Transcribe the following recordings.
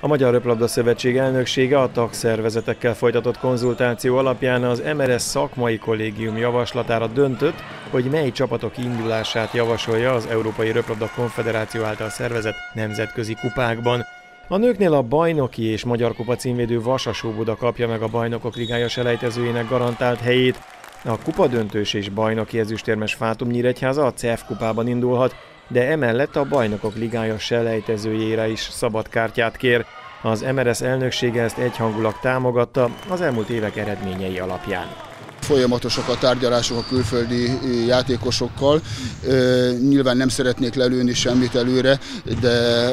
A Magyar Röplabda Szövetség elnöksége a tagszervezetekkel folytatott konzultáció alapján az MRS szakmai kollégium javaslatára döntött, hogy mely csapatok indulását javasolja az Európai Röplabda Konfederáció által szervezett nemzetközi kupákban. A nőknél a bajnoki és Magyar Kupa címvédő Vasasó Buda kapja meg a Bajnokok Ligája selejtezőjének garantált helyét, a kupadöntős és bajnoki ezüstérmes Fátum Nyíregyháza a CEF kupában indulhat, de emellett a Bajnokok Ligája selejtezőjére is szabad kártyát kér. Az MRS elnöksége ezt egyhangulag támogatta az elmúlt évek eredményei alapján folyamatosak a tárgyalások a külföldi játékosokkal. Nyilván nem szeretnék lelőni semmit előre, de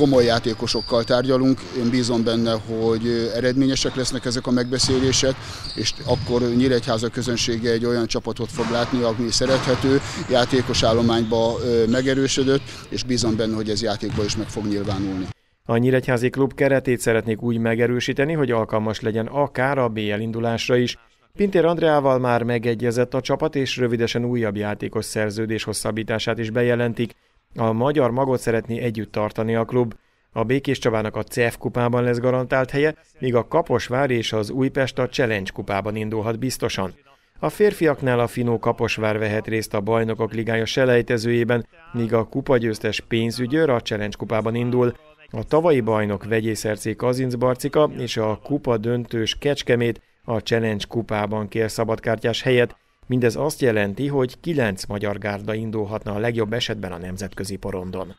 komoly játékosokkal tárgyalunk. Én bízom benne, hogy eredményesek lesznek ezek a megbeszélések, és akkor Nyíregyháza közönsége egy olyan csapatot fog látni, ami szerethető, játékos állományba megerősödött, és bízom benne, hogy ez játékban is meg fog nyilvánulni. A Nyíregyházi klub keretét szeretnék úgy megerősíteni, hogy alkalmas legyen akár a BL indulásra is. Pintér Andreával már megegyezett a csapat, és rövidesen újabb játékos szerződés hosszabbítását is bejelentik. A magyar magot szeretné együtt tartani a klub. A Békés Csabának a CF kupában lesz garantált helye, míg a Kaposvár és az Újpest a Challenge kupában indulhat biztosan. A férfiaknál a Finó Kaposvár vehet részt a Bajnokok Ligája selejtezőjében, míg a kupagyőztes pénzügyőr a Challenge kupában indul. A tavalyi bajnok vegyészercé Kazincbarcika és a kupa döntős Kecskemét a Challenge kupában kér szabadkártyás helyet, Mindez azt jelenti, hogy kilenc magyar gárda indulhatna a legjobb esetben a nemzetközi porondon.